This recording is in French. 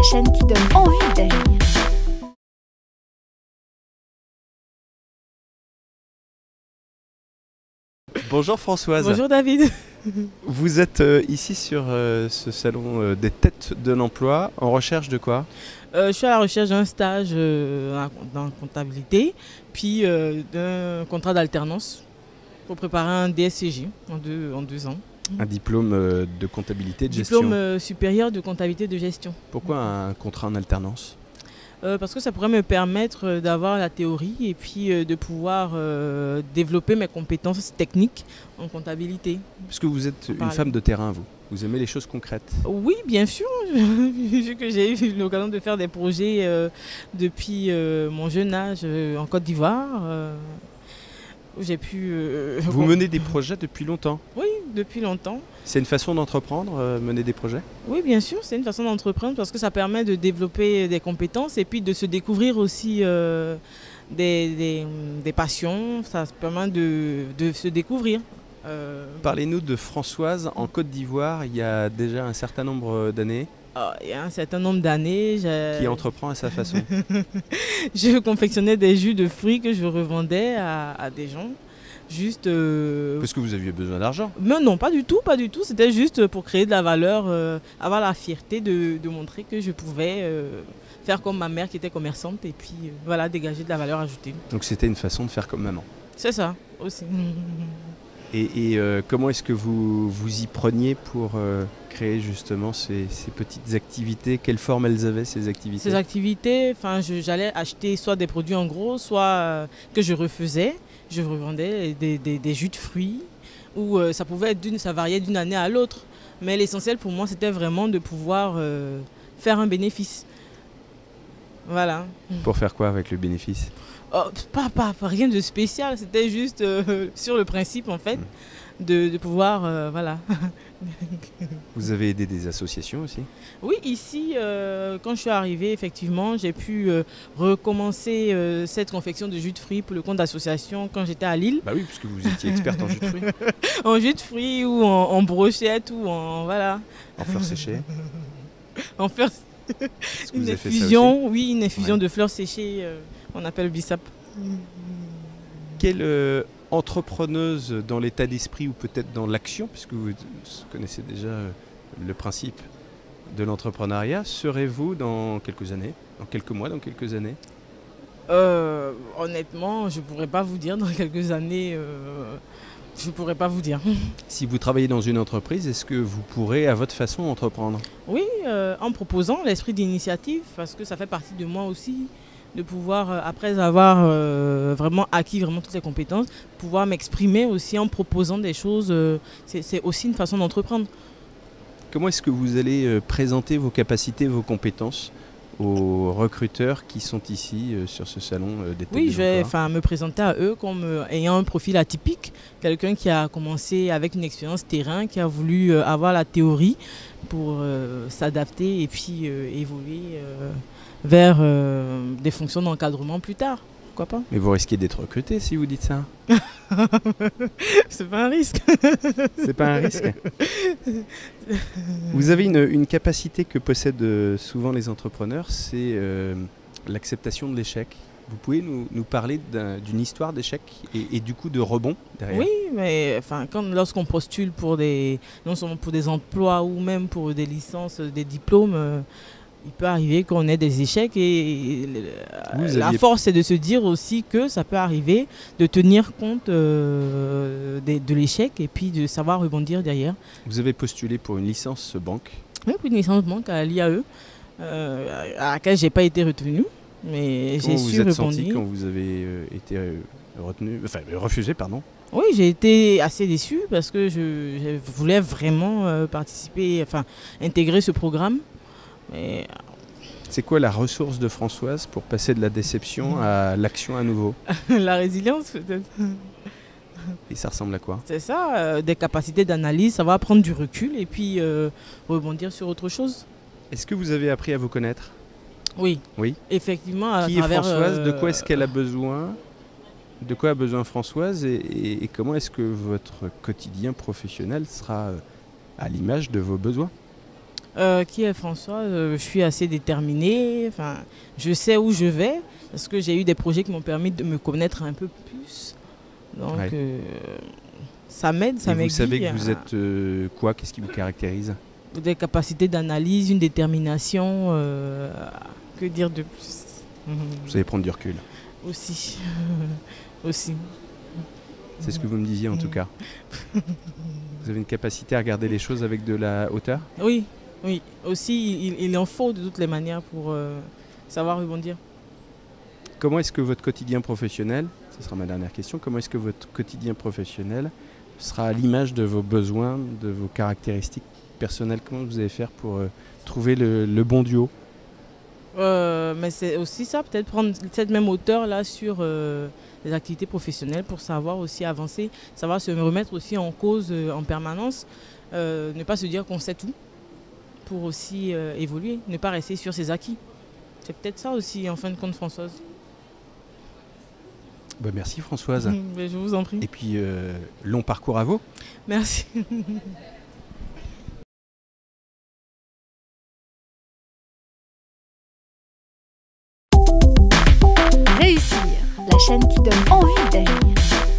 la chaîne qui donne envie d'agir. Bonjour Françoise. Bonjour David. Vous êtes euh, ici sur euh, ce salon euh, des têtes de l'emploi en recherche de quoi? Euh, je suis à la recherche d'un stage euh, en- dans comptabilité, puis euh, d'un contrat d'alternance pour préparer un DSCG en deux, en deux ans. Un diplôme euh, de comptabilité de gestion. Diplôme euh, supérieur de comptabilité de gestion. Pourquoi un contrat en alternance? Euh, parce que ça pourrait me permettre d'avoir la théorie et puis euh, de pouvoir euh, développer mes compétences techniques en comptabilité. Parce que vous êtes une femme de terrain, vous. Vous aimez les choses concrètes. Oui, bien sûr. Vu que j'ai eu l'occasion de faire des projets depuis mon jeune âge en Côte d'Ivoire, j'ai pu. Vous menez des projets depuis longtemps. Oui, depuis longtemps. C'est une façon d'entreprendre, euh, mener des projets? Oui, bien sûr, c'est une façon d'entreprendre parce que ça permet de développer des compétences et puis de se découvrir aussi euh, des, des- des passions. Ça permet de, de se découvrir. Euh, Parlez-nous de Françoise en Côte d'Ivoire il y a déjà un certain nombre d'années ah, il y a un certain nombre d'années, qui entreprend à sa façon. je confectionnais des jus de fruits que je revendais à, à des gens. Juste. euh, Parce que vous aviez besoin d'argent. Mais non, pas du tout, pas du tout. C'était juste pour créer de la valeur, euh, avoir la fierté de, de montrer que je pouvais euh, faire comme ma mère qui était commerçante et puis voilà, dégager de la valeur ajoutée. Donc c'était une façon de faire comme maman. C'est ça aussi. Et, et, comment est-ce que vous vous y preniez pour créer justement ces, ces petites activités? Quelle forme elles avaient ces activités? Ces activités, enfin, j'allais acheter soit des produits en gros, soit euh, que je refaisais. Je revendais des, des- des jus de fruits, ou euh, ça pouvait être d'une, ça variait d'une année à l'autre. Mais l'essentiel pour moi, c'était vraiment de pouvoir euh, faire un bénéfice. Voilà. Pour faire quoi avec le bénéfice? Oh, pas, pas, pas rien de spécial, c'était juste euh, sur le principe en fait de, de pouvoir, euh, voilà. Vous avez aidé des associations aussi? Oui, ici, euh, quand je suis arrivée, effectivement, j'ai pu euh, recommencer euh, cette confection de jus de fruits pour le compte d'association quand j'étais à Lille. Bah oui, puisque vous étiez experte en jus de fruits, En jus de fruits ou en, en brochette ou en, voilà, en fleurs séchées. en fleurs, une infusion, oui, une infusion Ouais. de fleurs séchées, euh, on appelle bissap. Quelle euh, entrepreneuse dans l'état d'esprit ou peut-être dans l'action, puisque vous connaissez déjà euh, le principe de l'entrepreneuriat, serez-vous dans quelques années Dans quelques mois, dans quelques années? Euh, honnêtement, je pourrais pas vous dire dans quelques années. euh, je pourrais pas vous dire. Si vous travaillez dans une entreprise, est-ce que vous pourrez à votre façon entreprendre? Oui, euh, en proposant l'esprit d'initiative, parce que ça fait partie de moi aussi, de pouvoir, euh, après avoir euh, vraiment acquis vraiment toutes les compétences, pouvoir m'exprimer aussi en proposant des choses. euh, c'est aussi une façon d'entreprendre. Comment est-ce que vous allez présenter vos capacités, vos compétences aux recruteurs qui sont ici euh, sur ce salon euh, des Oui, je vais me présenter à eux comme euh, ayant un profil atypique, quelqu'un qui a commencé avec une expérience terrain, qui a voulu avoir la théorie pour s'adapter et puis évoluer vers euh, des fonctions d'encadrement plus tard. Pourquoi pas Mais vous risquez d'être recruté si vous dites ça. C'est pas un risque. C'est pas un risque. Vous avez une, une capacité que possèdent euh, souvent les entrepreneurs, c'est euh, l'acceptation de l'échec. Vous pouvez nous, nous parler d'un- d'une histoire d'échec et, et du coup de rebond derrière? Oui, mais enfin, quand, lorsqu'on postule pour des, non seulement pour des emplois ou même pour des licences, des diplômes, euh, il peut arriver qu'on ait des échecs et, Vous la aviez- force c'est de se dire aussi que ça peut arriver de tenir compte euh, de l'échec et puis de savoir rebondir derrière. Vous avez postulé pour une licence banque. Oui, pour une licence banque à l'IAE, euh, à laquelle j'ai pas été retenue, mais j'ai vous su êtes senti rebondir. quand vous avez euh, été retenu, enfin refusé, pardon Oui, j'ai été assez déçue parce que je, je voulais vraiment participer, enfin intégrer ce programme. Mais C'est quoi la ressource de Françoise pour passer de la déception à l'action à nouveau la résilience, peut-être. Et ça ressemble à quoi? C'est ça, euh, des capacités d'analyse, savoir prendre du recul et puis euh, rebondir sur autre chose. Est-ce que vous avez appris à vous connaître? Oui. Oui. Effectivement, à Qui est Françoise? De euh, quoi est-ce qu'elle a besoin? De quoi a besoin Françoise et, et- et comment est-ce que votre quotidien professionnel sera euh, à l'image de vos besoins? Euh, qui est François Euh, Je suis assez déterminée. Enfin, je sais où je vais parce que j'ai eu des projets qui m'ont permis de me connaître un peu plus. Donc, Ouais. euh, ça m'aide, ça Et vous m'aiguille. savez que vous à- êtes euh, quoi? Qu'est-ce qui vous caractérise? Des capacités d'analyse, une détermination. que dire de plus? Vous savez prendre du recul. Aussi. Aussi. C'est ce que vous me disiez en tout cas. Vous avez une capacité à regarder les choses avec de la hauteur? Oui, oui. Aussi, il, il en faut de toutes les manières pour euh, savoir rebondir. Comment est-ce que votre quotidien professionnel, ce sera ma dernière question, comment est-ce que votre quotidien professionnel sera à l'image de vos besoins, de vos caractéristiques personnelles? Comment vous allez faire pour euh, trouver le, le bon duo? Euh, mais c'est aussi ça, peut-être prendre cette même hauteur là sur euh, les activités professionnelles pour savoir aussi avancer, savoir se remettre aussi en cause euh, en permanence, ne pas se dire qu'on sait tout pour aussi euh, évoluer, ne pas rester sur ses acquis. C'est peut-être ça aussi en fin de compte Françoise. Bah, Merci Françoise. Mais je vous en prie. Et puis, euh, long parcours à vous. Merci. Réussir, la chaîne qui donne envie d'agir.